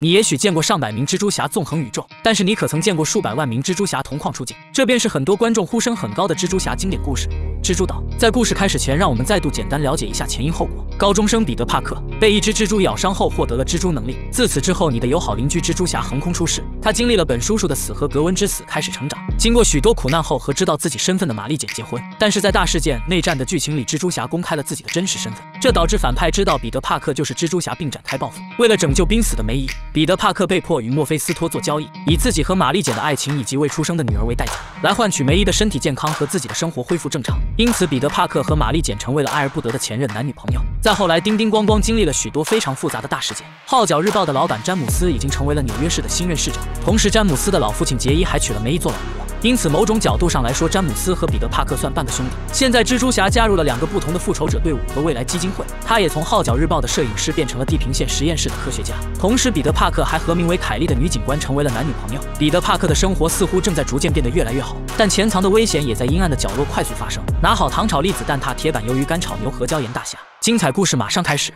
你也许见过上百名蜘蛛侠纵横宇宙，但是你可曾见过数百万名蜘蛛侠同框出镜？这便是很多观众呼声很高的蜘蛛侠经典故事——蜘蛛岛。在故事开始前，让我们再度简单了解一下前因后果。高中生彼得·帕克被一只蜘蛛咬伤后，获得了蜘蛛能力。自此之后，你的友好邻居蜘蛛侠横空出世。他经历了本叔叔的死和格温之死，开始成长。经过许多苦难后，和知道自己身份的玛丽简结婚。但是在大事件内战的剧情里，蜘蛛侠公开了自己的真实身份，这导致反派知道彼得·帕克就是蜘蛛侠，并展开报复。为了拯救濒死的梅姨，彼得·帕克被。迫与墨菲斯托做交易，以自己和玛丽简的爱情以及未出生的女儿为代价，来换取梅姨的身体健康和自己的生活恢复正常。因此，彼得·帕克和玛丽简成为了爱而不得的前任男女朋友。再后来，叮叮咣咣经历了许多非常复杂的大事件。号角日报的老板詹姆斯已经成为了纽约市的新任市长，同时詹姆斯的老父亲杰伊还娶了梅姨做老婆。因此，某种角度上来说，詹姆斯和彼得·帕克算半个兄弟。现在，蜘蛛侠加入了两个不同的复仇者队伍和未来基金会，他也从号角日报的摄影师变成了地平线实验室的科学家。同时，彼得·帕帕克还和名为凯莉的女警官成为了男女朋友。彼得·帕克的生活似乎正在逐渐变得越来越好，但潜藏的危险也在阴暗的角落快速发生。拿好糖炒栗子蛋挞铁板鱿鱼干炒牛河椒盐大虾，精彩故事马上开始。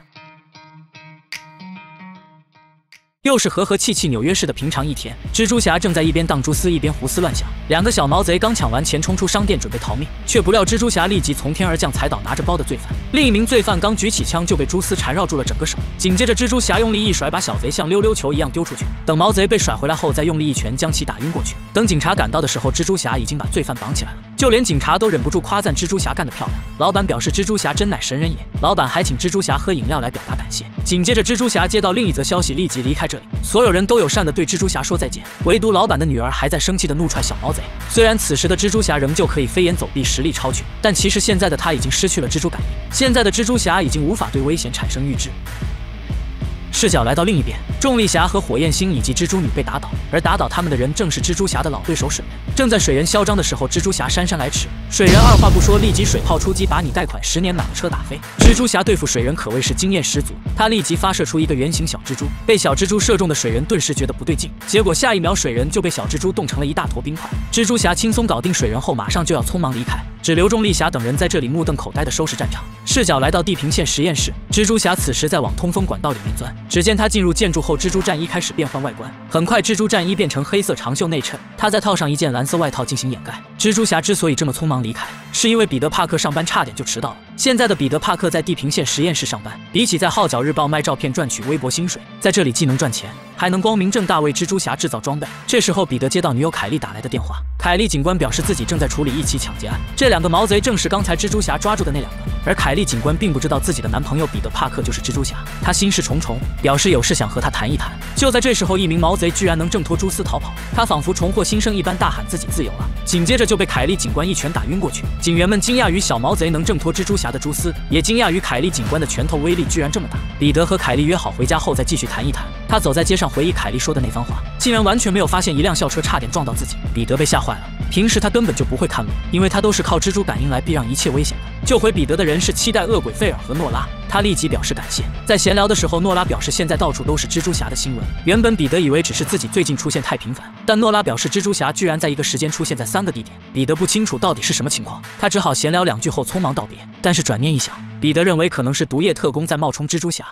又是和和气气纽约市的平常一天，蜘蛛侠正在一边荡蛛丝一边胡思乱想。两个小毛贼刚抢完钱，冲出商店准备逃命，却不料蜘蛛侠立即从天而降，踩倒拿着包的罪犯。另一名罪犯刚举起枪，就被蛛丝缠绕住了整个手。紧接着，蜘蛛侠用力一甩，把小贼像溜溜球一样丢出去。等毛贼被甩回来后，再用力一拳将其打晕过去。等警察赶到的时候，蜘蛛侠已经把罪犯绑起来了。就连警察都忍不住夸赞蜘蛛侠干得漂亮。老板表示蜘蛛侠真乃神人也。老板还请蜘蛛侠喝饮料来表达感谢。紧接着，蜘蛛侠接到另一则消息，立即离开这里。所有人都友善地对蜘蛛侠说再见，唯独老板的女儿还在生气地怒踹小毛贼。虽然此时的蜘蛛侠仍旧可以飞檐走壁，实力超群，但其实现在的他已经失去了蜘蛛感应。现在的蜘蛛侠已经无法对危险产生预知。视角来到另一边，重力侠和火焰星以及蜘蛛女被打倒，而打倒他们的人正是蜘蛛侠的老对手水人。正在水人嚣张的时候，蜘蛛侠姗姗来迟。水人二话不说，立即水炮出击，把你贷款十年买的车打飞。蜘蛛侠对付水人可谓是经验十足，他立即发射出一个圆形小蜘蛛，被小蜘蛛射中的水人顿时觉得不对劲，结果下一秒水人就被小蜘蛛冻成了一大坨冰块。蜘蛛侠轻松搞定水人后，马上就要匆忙离开。只留重力侠等人在这里目瞪口呆地收拾战场。视角来到地平线实验室，蜘蛛侠此时在往通风管道里面钻。只见他进入建筑后，蜘蛛战衣开始变换外观。很快，蜘蛛战衣变成黑色长袖内衬，他再套上一件蓝色外套进行掩盖。蜘蛛侠之所以这么匆忙离开，是因为彼得·帕克上班差点就迟到了。现在的彼得·帕克在地平线实验室上班，比起在《号角日报》卖照片赚取微薄薪水，在这里既能赚钱，还能光明正大为蜘蛛侠制造装备。这时候，彼得接到女友凯莉打来的电话，凯莉警官表示自己正在处理一起抢劫案，这两个毛贼正是刚才蜘蛛侠抓住的那两个。而凯莉警官并不知道自己的男朋友彼得·帕克就是蜘蛛侠，她心事重重，表示有事想和他谈一谈。就在这时候，一名毛贼居然能挣脱蛛丝逃跑，他仿佛重获新生一般，大喊自己自由了，紧接着就被凯莉警官一拳打晕过去。警员们惊讶于小毛贼能挣脱蜘蛛侠的蛛丝，也惊讶于凯莉警官的拳头威力居然这么大。彼得和凯莉约好回家后再继续谈一谈。他走在街上回忆凯莉说的那番话，竟然完全没有发现一辆校车差点撞到自己。彼得被吓坏了。平时他根本就不会看路，因为他都是靠蜘蛛感应来避让一切危险的。救回彼得的人是期待恶鬼费尔和诺拉，他立即表示感谢。在闲聊的时候，诺拉表示现在到处都是蜘蛛侠的新闻。原本彼得以为只是自己最近出现太频繁，但诺拉表示蜘蛛侠居然在一个时间出现在三个地点。彼得不清楚到底是什么情况，他只好闲聊两句后匆忙道别。但是转念一想，彼得认为可能是毒液特工在冒充蜘蛛侠。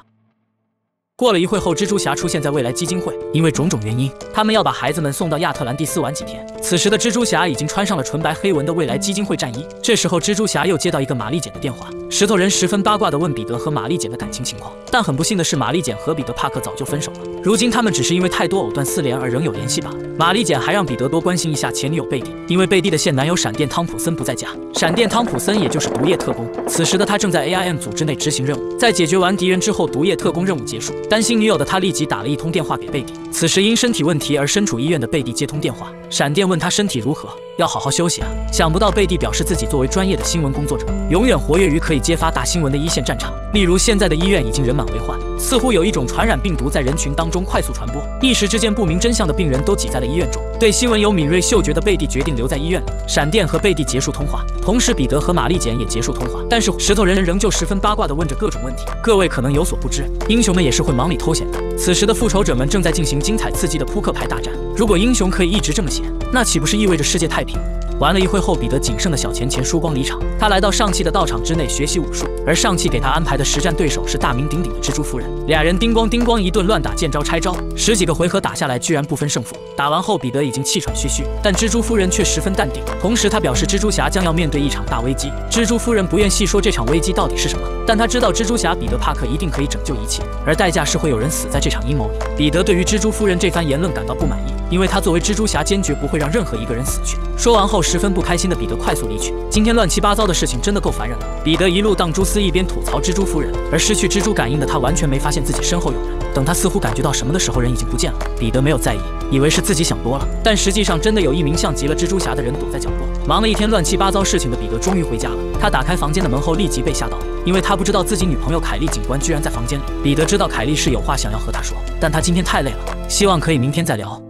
过了一会后，蜘蛛侠出现在未来基金会。因为种种原因，他们要把孩子们送到亚特兰蒂斯玩几天。此时的蜘蛛侠已经穿上了纯白黑纹的未来基金会战衣。这时候，蜘蛛侠又接到一个玛丽简的电话。石头人十分八卦地问彼得和玛丽简的感情情况，但很不幸的是，玛丽简和彼得·帕克早就分手了。如今他们只是因为太多藕断丝连而仍有联系罢了。玛丽简还让彼得多关心一下前女友贝蒂，因为贝蒂的现男友闪电汤普森不在家。闪电汤普森也就是毒液特工，此时的他正在 AIM 组织内执行任务。在解决完敌人之后，毒液特工任务结束。担心女友的他立即打了一通电话给贝蒂。此时因身体问题而身处医院的贝蒂接通电话，闪电问他身体如何。要好好休息啊！想不到贝蒂表示自己作为专业的新闻工作者，永远活跃于可以揭发大新闻的一线战场。例如，现在的医院已经人满为患，似乎有一种传染病毒在人群当中快速传播，一时之间不明真相的病人都挤在了医院中。对新闻有敏锐嗅觉的贝蒂决定留在医院里。闪电和贝蒂结束通话，同时彼得和玛丽简也结束通话。但是石头人仍旧十分八卦地问着各种问题。各位可能有所不知，英雄们也是会忙里偷闲的。此时的复仇者们正在进行精彩刺激的扑克牌大战。如果英雄可以一直这么闲，那岂不是意味着世界太平？玩了一会后，彼得仅剩的小钱钱输光离场。他来到上汽的道场之内学习武术，而上汽给他安排的实战对手是大名鼎鼎的蜘蛛夫人。俩人叮咣叮咣一顿乱打，见招拆招，十几个回合打下来，居然不分胜负。打完后，彼得已经气喘吁吁，但蜘蛛夫人却十分淡定。同时，他表示蜘蛛侠将要面对一场大危机。蜘蛛夫人不愿细说这场危机到底是什么，但他知道蜘蛛侠彼得·帕克一定可以拯救一切，而代价是会有人死在这场阴谋里。彼得对于蜘蛛夫人这番言论感到不满意，因为他作为蜘蛛侠，坚决不会让任何一个人死去。说完后，十分不开心的彼得快速离去。今天乱七八糟的事情真的够烦人了。彼得一路荡蛛丝，一边吐槽蜘蛛夫人，而失去蜘蛛感应的他完全没发现自己身后有人。等他似乎感觉到什么的时候，人已经不见了。彼得没有在意，以为是自己想多了，但实际上真的有一名像极了蜘蛛侠的人躲在角落。忙了一天乱七八糟事情的彼得终于回家了。他打开房间的门后，立即被吓到，因为他不知道自己女朋友凯莉警官居然在房间里。彼得知道凯莉是有话想要和他说，但他今天太累了，希望可以明天再聊。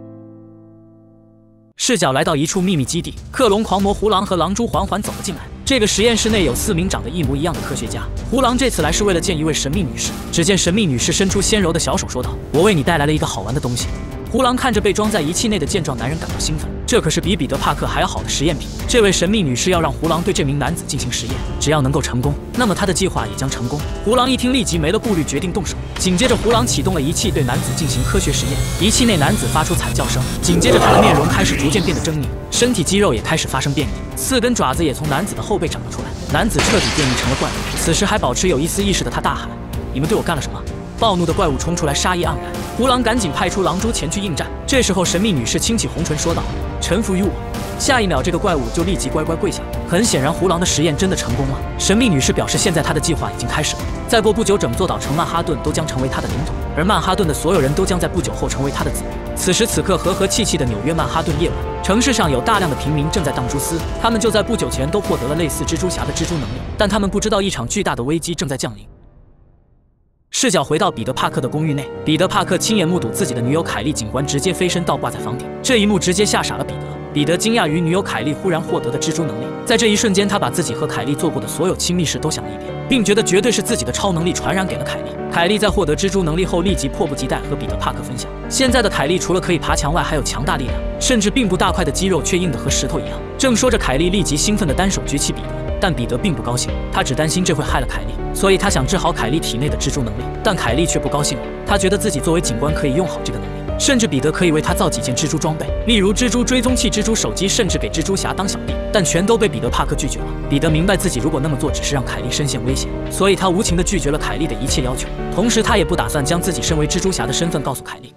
视角来到一处秘密基地，克隆狂魔胡狼和狼蛛缓缓走了进来。这个实验室内有四名长得一模一样的科学家。胡狼这次来是为了见一位神秘女士。只见神秘女士伸出纤柔的小手，说道：“我为你带来了一个好玩的东西。”胡狼看着被装在仪器内的健壮男人，感到兴奋。这可是比彼得·帕克还要好的实验品。这位神秘女士要让胡狼对这名男子进行实验，只要能够成功，那么他的计划也将成功。胡狼一听，立即没了顾虑，决定动手。紧接着，胡狼启动了仪器，对男子进行科学实验。仪器内男子发出惨叫声，紧接着他的面容开始逐渐变得狰狞，身体肌肉也开始发生变异，四根爪子也从男子的后背长了出来。男子彻底变异成了怪物。此时还保持有一丝意识的他大喊：“你们对我干了什么？”暴怒的怪物冲出来，杀意盎然。胡狼赶紧派出狼蛛前去应战。这时候，神秘女士轻启红唇说道：“臣服于我。”下一秒，这个怪物就立即乖乖跪下。很显然，胡狼的实验真的成功了。神秘女士表示，现在她的计划已经开始了。再过不久，整座岛城曼哈顿都将成为她的领土，而曼哈顿的所有人都将在不久后成为她的子民。此时此刻，和和气气的纽约曼哈顿夜晚，城市上有大量的平民正在荡蛛丝。他们就在不久前都获得了类似蜘蛛侠的蜘蛛能力，但他们不知道一场巨大的危机正在降临。视角回到彼得·帕克的公寓内，彼得·帕克亲眼目睹自己的女友凯莉警官直接飞身倒挂在房顶，这一幕直接吓傻了彼得。彼得惊讶于女友凯莉忽然获得的蜘蛛能力，在这一瞬间，他把自己和凯莉做过的所有亲密事都想了一遍，并觉得绝对是自己的超能力传染给了凯莉。凯莉在获得蜘蛛能力后，立即迫不及待和彼得·帕克分享。现在的凯莉除了可以爬墙外，还有强大力量，甚至并不大块的肌肉却硬得和石头一样。正说着，凯莉立即兴奋地单手举起彼得，但彼得并不高兴，他只担心这会害了凯莉。所以他想治好凯莉体内的蜘蛛能力，但凯莉却不高兴了。他觉得自己作为警官可以用好这个能力，甚至彼得可以为他造几件蜘蛛装备，例如蜘蛛追踪器、蜘蛛手机，甚至给蜘蛛侠当小弟。但全都被彼得·帕克拒绝了。彼得明白自己如果那么做，只是让凯莉深陷危险，所以他无情地拒绝了凯莉的一切要求。同时，他也不打算将自己身为蜘蛛侠的身份告诉凯莉。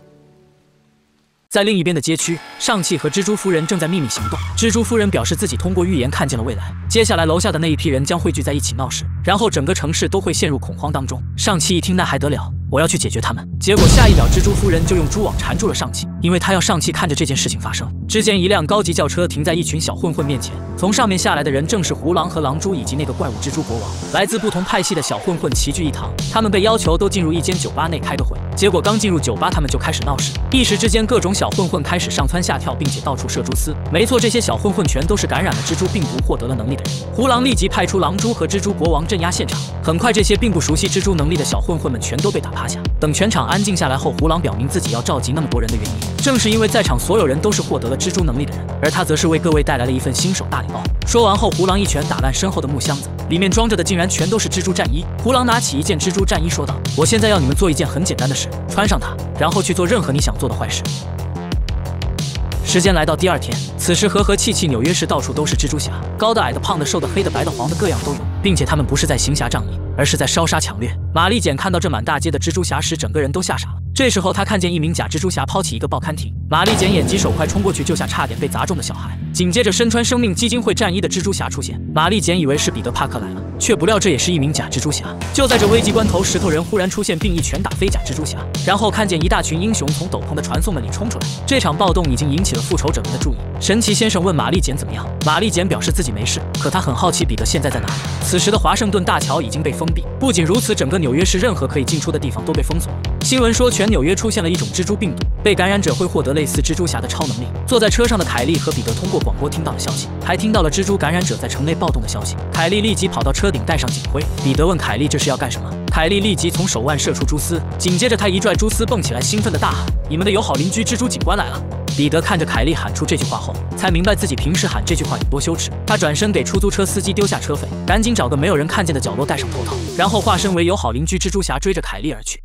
在另一边的街区，上汽和蜘蛛夫人正在秘密行动。蜘蛛夫人表示自己通过预言看见了未来，接下来楼下的那一批人将汇聚在一起闹事，然后整个城市都会陷入恐慌当中。上汽一听，那还得了？我要去解决他们。结果下一秒，蜘蛛夫人就用蛛网缠住了上汽，因为她要上汽看着这件事情发生。只见一辆高级轿车停在一群小混混面前，从上面下来的人正是胡狼和狼蛛以及那个怪物蜘蛛国王。来自不同派系的小混混齐聚一堂，他们被要求都进入一间酒吧内开个会。结果刚进入酒吧，他们就开始闹事，一时之间各种小混混开始上蹿下跳，并且到处射蛛丝。没错，这些小混混全都是感染了蜘蛛病毒获得了能力的人。胡狼立即派出狼蛛和蜘蛛国王镇压现场。很快，这些并不熟悉蜘蛛能力的小混混们全都被打趴下。等全场。安静下来后，胡狼表明自己要召集那么多人的原因，正是因为在场所有人都是获得了蜘蛛能力的人，而他则是为各位带来了一份新手大礼包。说完后，胡狼一拳打烂身后的木箱子，里面装着的竟然全都是蜘蛛战衣。胡狼拿起一件蜘蛛战衣，说道：“我现在要你们做一件很简单的事，穿上它，然后去做任何你想做的坏事。”时间来到第二天，此时和和气气纽约市到处都是蜘蛛侠，高的、矮的、胖的、瘦的、黑的、白的、黄的，各样都有，并且他们不是在行侠仗义，而是在烧杀抢掠。玛丽简看到这满大街的蜘蛛侠时，整个人都吓傻了。这时候，他看见一名假蜘蛛侠抛起一个报刊亭，玛丽简眼疾手快冲过去救下差点被砸中的小孩。紧接着，身穿生命基金会战衣的蜘蛛侠出现，玛丽简以为是彼得·帕克来了，却不料这也是一名假蜘蛛侠。就在这危急关头，石头人忽然出现，并一拳打飞假蜘蛛侠，然后看见一大群英雄从斗篷的传送门里冲出来。这场暴动已经引起了复仇者们的注意。神奇先生问玛丽简怎么样，玛丽简表示自己没事，可他很好奇彼得现在在哪里。此时的华盛顿大桥已经被封闭，不仅如此，整个纽约市任何可以进出的地方都被封锁。新闻说，全纽约出现了一种蜘蛛病毒，被感染者会获得类似蜘蛛侠的超能力。坐在车上的凯莉和彼得通过广播听到了消息，还听到了蜘蛛感染者在城内暴动的消息。凯莉立即跑到车顶，戴上警徽。彼得问凯莉这是要干什么？凯莉立即从手腕射出蛛丝，紧接着他一拽蛛丝蹦起来，兴奋地大喊：“你们的友好邻居蜘蛛警官来了！”彼得看着凯莉喊出这句话后，才明白自己平时喊这句话有多羞耻。他转身给出租车司机丢下车费，赶紧找个没有人看见的角落戴上头套，然后化身为友好邻居蜘蛛侠，追着凯莉而去。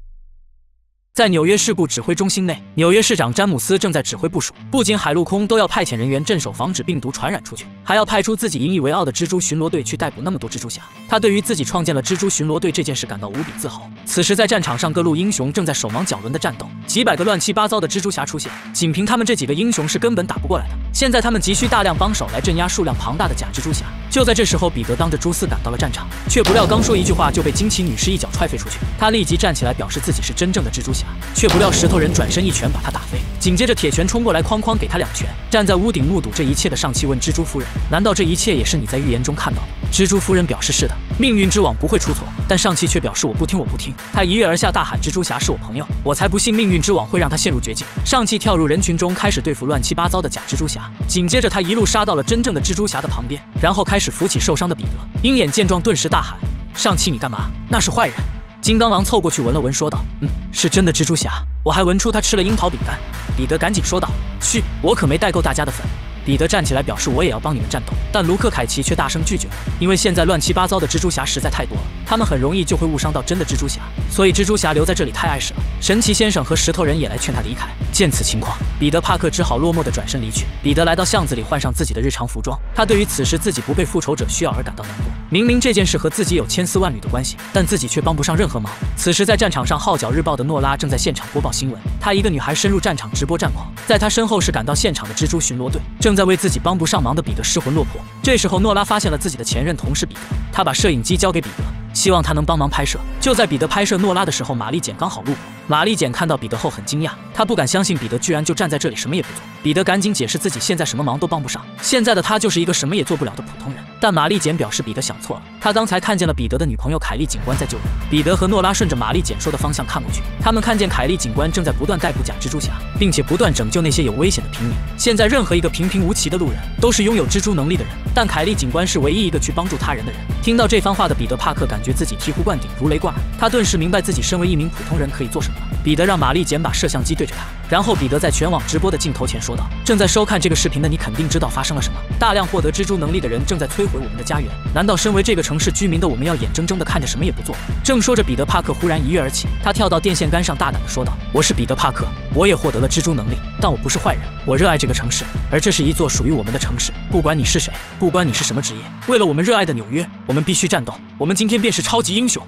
在纽约事故指挥中心内，纽约市长詹姆斯正在指挥部署，不仅海陆空都要派遣人员镇守，防止病毒传染出去，还要派出自己引以为傲的蜘蛛巡逻队去逮捕那么多蜘蛛侠。他对于自己创建了蜘蛛巡逻队这件事感到无比自豪。此时，在战场上各路英雄正在手忙脚乱的战斗，几百个乱七八糟的蜘蛛侠出现，仅凭他们这几个英雄是根本打不过来的。现在他们急需大量帮手来镇压数量庞大的假蜘蛛侠。就在这时候，彼得当着蛛丝赶到了战场，却不料刚说一句话就被惊奇女士一脚踹飞出去。他立即站起来表示自己是真正的蜘蛛侠。却不料石头人转身一拳把他打飞，紧接着铁拳冲过来，哐哐给他两拳。站在屋顶目睹这一切的上气问蜘蛛夫人：“难道这一切也是你在预言中看到的？”蜘蛛夫人表示：“是的，命运之网不会出错。”但上气却表示：“我不听，我不听。”他一跃而下，大喊：“蜘蛛侠是我朋友，我才不信命运之网会让他陷入绝境。”上气跳入人群中，开始对付乱七八糟的假蜘蛛侠。紧接着，他一路杀到了真正的蜘蛛侠的旁边，然后开始扶起受伤的彼得。鹰眼见状，顿时大喊：“上气，你干嘛？那是坏人！”金刚狼凑过去闻了闻，说道：“嗯，是真的蜘蛛侠，我还闻出他吃了樱桃饼干。”彼得赶紧说道：“嘘，我可没带够大家的粉。”彼得站起来表示：“我也要帮你们战斗。”但卢克·凯奇却大声拒绝了，因为现在乱七八糟的蜘蛛侠实在太多了，他们很容易就会误伤到真的蜘蛛侠，所以蜘蛛侠留在这里太碍事了。神奇先生和石头人也来劝他离开。见此情况，彼得·帕克只好落寞的转身离去。彼得来到巷子里，换上自己的日常服装。他对于此时自己不被复仇者需要而感到难过。明明这件事和自己有千丝万缕的关系，但自己却帮不上任何忙。此时，在战场上号角日报的诺拉正在现场播报新闻。她一个女孩深入战场直播战况，在她身后是赶到现场的蜘蛛巡逻队，正在为自己帮不上忙的彼得失魂落魄。这时候，诺拉发现了自己的前任同事彼得，她把摄影机交给彼得，希望他能帮忙拍摄。就在彼得拍摄诺拉的时候，玛丽简刚好路过。玛丽简看到彼得后很惊讶，她不敢相信彼得居然就站在这里什么也不做。彼得赶紧解释自己现在什么忙都帮不上，现在的他就是一个什么也做不了的普通人。但玛丽简表示彼得想错了，他刚才看见了彼得的女朋友凯莉警官在救人。彼得和诺拉顺着玛丽简说的方向看过去，他们看见凯莉警官正在不断逮捕假蜘蛛侠，并且不断拯救那些有危险的平民。现在任何一个平平无奇的路人都是拥有蜘蛛能力的人，但凯莉警官是唯一一个去帮助他人的人。听到这番话的彼得·帕克感觉自己醍醐灌顶，如雷贯耳。他顿时明白自己身为一名普通人可以做什么了。彼得让玛丽简把摄像机对着他，然后彼得在全网直播的镜头前说道：“正在收看这个视频的你肯定知道发生了什么。大量获得蜘蛛能力的人正在摧毁我们的家园。难道身为这个城市居民的我们要眼睁睁地看着什么也不做？”正说着，彼得·帕克忽然一跃而起，他跳到电线杆上，大胆地说道：“我是彼得·帕克，我也获得了蜘蛛能力，但我不是坏人。我热爱这个城市，而这是一座属于我们的城市。不管你是谁，不管你是什么职业，为了我们热爱的纽约，我们必须战斗。我们今天便是超级英雄。”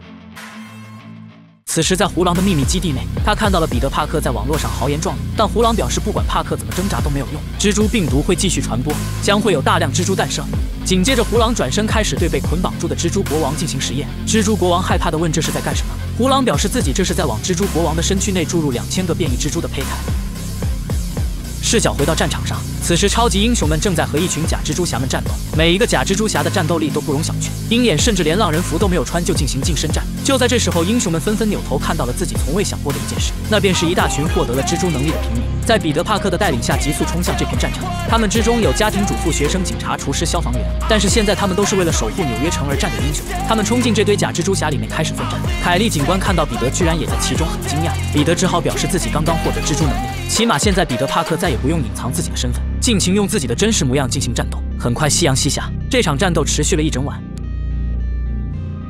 此时，在胡狼的秘密基地内，他看到了彼得·帕克在网络上豪言壮语，但胡狼表示，不管帕克怎么挣扎都没有用，蜘蛛病毒会继续传播，将会有大量蜘蛛诞生。紧接着，胡狼转身开始对被捆绑住的蜘蛛国王进行实验。蜘蛛国王害怕地问：“这是在干什么？”胡狼表示自己这是在往蜘蛛国王的身躯内注入两千个变异蜘蛛的胚胎。视角回到战场上，此时超级英雄们正在和一群假蜘蛛侠们战斗，每一个假蜘蛛侠的战斗力都不容小觑。鹰眼甚至连浪人服都没有穿就进行近身战。就在这时候，英雄们纷纷扭头看到了自己从未想过的一件事，那便是一大群获得了蜘蛛能力的平民，在彼得·帕克的带领下急速冲向这片战场。他们之中有家庭主妇、学生、警察、厨师、消防员，但是现在他们都是为了守护纽约城而战的英雄。他们冲进这堆假蜘蛛侠里面开始奋战。凯莉警官看到彼得居然也在其中，很惊讶。彼得只好表示自己刚刚获得蜘蛛能力。起码现在，彼得·帕克再也不用隐藏自己的身份，尽情用自己的真实模样进行战斗。很快，夕阳西下，这场战斗持续了一整晚。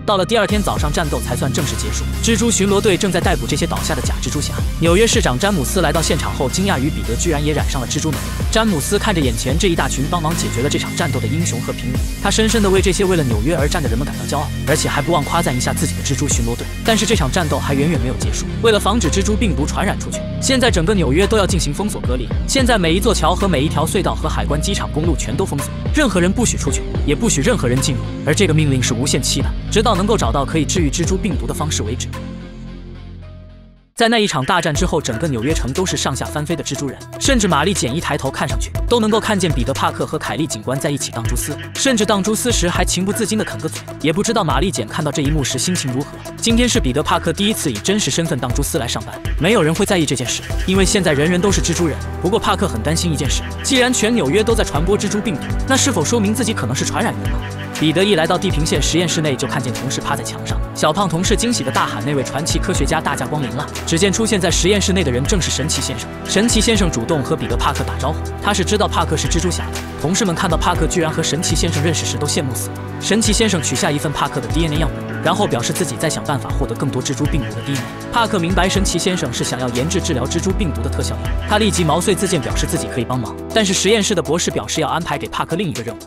到了第二天早上，战斗才算正式结束。蜘蛛巡逻队正在逮捕这些倒下的假蜘蛛侠。纽约市长詹姆斯来到现场后，惊讶于彼得居然也染上了蜘蛛能力。詹姆斯看着眼前这一大群帮忙解决了这场战斗的英雄和平民，他深深地为这些为了纽约而战的人们感到骄傲，而且还不忘夸赞一下自己的蜘蛛巡逻队。但是这场战斗还远远没有结束。为了防止蜘蛛病毒传染出去，现在整个纽约都要进行封锁隔离。现在每一座桥和每一条隧道和海关、机场、公路全都封锁，任何人不许出去，也不许任何人进入。而这个命令是无限期的，直到能够找到可以治愈蜘蛛病毒的方式为止。在那一场大战之后，整个纽约城都是上下翻飞的蜘蛛人，甚至玛丽简一抬头看上去都能够看见彼得·帕克和凯莉警官在一起荡蛛丝，甚至荡蛛丝时还情不自禁地啃个嘴。也不知道玛丽简看到这一幕时心情如何。今天是彼得·帕克第一次以真实身份荡蛛丝来上班，没有人会在意这件事，因为现在人人都是蜘蛛人。不过帕克很担心一件事，既然全纽约都在传播蜘蛛病毒，那是否说明自己可能是传染源呢？彼得一来到地平线实验室内，就看见同事趴在墙上。小胖同事惊喜地大喊：“那位传奇科学家大驾光临了！”只见出现在实验室内的人正是神奇先生。神奇先生主动和彼得·帕克打招呼，他是知道帕克是蜘蛛侠的。同事们看到帕克居然和神奇先生认识时，都羡慕死了。神奇先生取下一份帕克的 DNA 样本，然后表示自己在想办法获得更多蜘蛛病毒的 DNA。帕克明白神奇先生是想要研制治疗蜘蛛病毒的特效药，他立即毛遂自荐，表示自己可以帮忙。但是实验室的博士表示要安排给帕克另一个任务。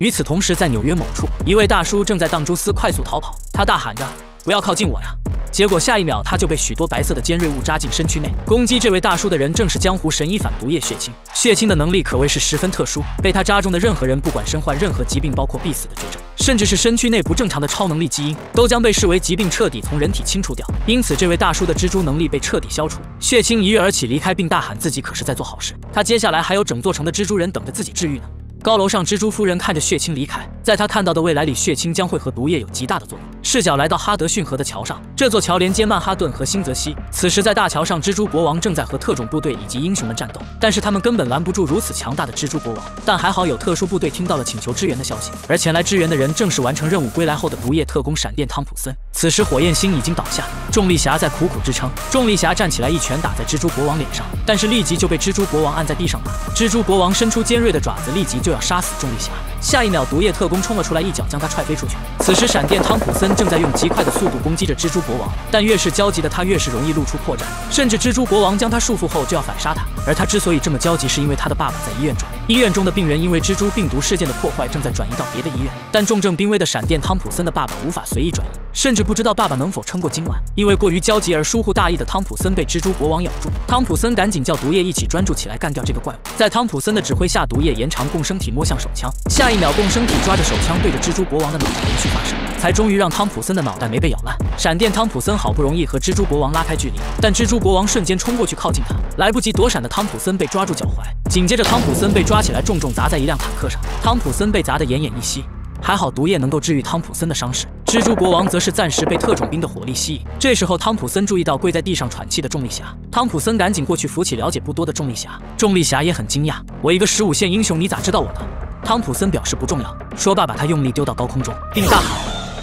与此同时，在纽约某处，一位大叔正在荡蛛丝快速逃跑，他大喊着：“不要靠近我呀！”结果下一秒，他就被许多白色的尖锐物扎进身躯内。攻击这位大叔的人正是江湖神医反毒液血清。血清的能力可谓是十分特殊，被他扎中的任何人，不管身患任何疾病，包括必死的绝症，甚至是身躯内不正常的超能力基因，都将被视为疾病，彻底从人体清除掉。因此，这位大叔的蜘蛛能力被彻底消除。血清一跃而起，离开，并大喊自己可是在做好事。他接下来还有整座城的蜘蛛人等着自己治愈呢。高楼上，蜘蛛夫人看着血清离开，在她看到的未来里，血清将会和毒液有极大的作用。视角来到哈德逊河的桥上，这座桥连接曼哈顿和新泽西。此时，在大桥上，蜘蛛国王正在和特种部队以及英雄们战斗，但是他们根本拦不住如此强大的蜘蛛国王。但还好有特殊部队听到了请求支援的消息，而前来支援的人正是完成任务归来后的毒液特工闪电汤普森。此时，火焰星已经倒下，重力侠在苦苦支撑。重力侠站起来，一拳打在蜘蛛国王脸上，但是立即就被蜘蛛国王按在地上打。蜘蛛国王伸出尖锐的爪子，立即就就要杀死钟丽霞。下一秒，毒液特工冲了出来，一脚将他踹飞出去。此时，闪电汤普森正在用极快的速度攻击着蜘蛛国王，但越是焦急的他，越是容易露出破绽，甚至蜘蛛国王将他束缚后就要反杀他。而他之所以这么焦急，是因为他的爸爸在医院中，医院中的病人因为蜘蛛病毒事件的破坏，正在转移到别的医院。但重症濒危的闪电汤普森的爸爸无法随意转移，甚至不知道爸爸能否撑过今晚。因为过于焦急而疏忽大意的汤普森被蜘蛛国王咬住，汤普森赶紧叫毒液一起专注起来干掉这个怪物。在汤普森的指挥下，毒液延长共生体摸向手枪下，一秒，共生体抓着手枪对着蜘蛛国王的脑袋连续发射，才终于让汤普森的脑袋没被咬烂。闪电汤普森好不容易和蜘蛛国王拉开距离，但蜘蛛国王瞬间冲过去靠近他，来不及躲闪的汤普森被抓住脚踝，紧接着汤普森被抓起来重重砸在一辆坦克上，汤普森被砸得奄奄一息。还好毒液能够治愈汤普森的伤势，蜘蛛国王则是暂时被特种兵的火力吸引。这时候汤普森注意到跪在地上喘气的重力侠，汤普森赶紧过去扶起了解不多的重力侠。重力侠也很惊讶，我一个十五线英雄，你咋知道我的？汤普森表示不重要，说罢把他用力丢到高空中，并大喊：“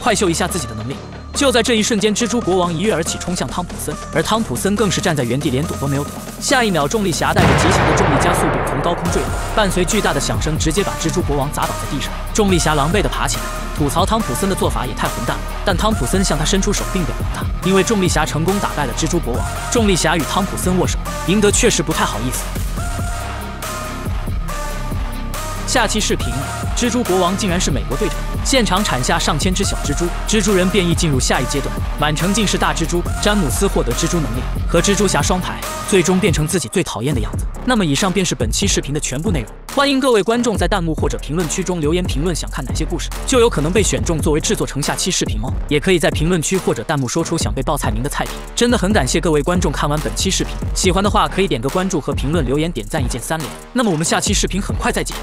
快秀一下自己的能力！”就在这一瞬间，蜘蛛国王一跃而起，冲向汤普森，而汤普森更是站在原地，连躲都没有躲。下一秒，重力侠带着极强的重力加速度从高空坠落，伴随巨大的响声，直接把蜘蛛国王砸倒在地上。重力侠狼狈地爬起来，吐槽汤普森的做法也太混蛋了。但汤普森向他伸出手，并表扬他，因为重力侠成功打败了蜘蛛国王。重力侠与汤普森握手，赢得确实不太好意思。下期视频：蜘蛛国王竟然是美国队长，现场产下上千只小蜘蛛，蜘蛛人变异进入下一阶段，满城尽是大蜘蛛。詹姆斯获得蜘蛛能力，和蜘蛛侠双排，最终变成自己最讨厌的样子。那么以上便是本期视频的全部内容，欢迎各位观众在弹幕或者评论区中留言评论想看哪些故事，就有可能被选中作为制作成下期视频哦。也可以在评论区或者弹幕说出想被报菜名的菜品。真的很感谢各位观众看完本期视频，喜欢的话可以点个关注和评论留言点赞一键三连。那么我们下期视频很快再见。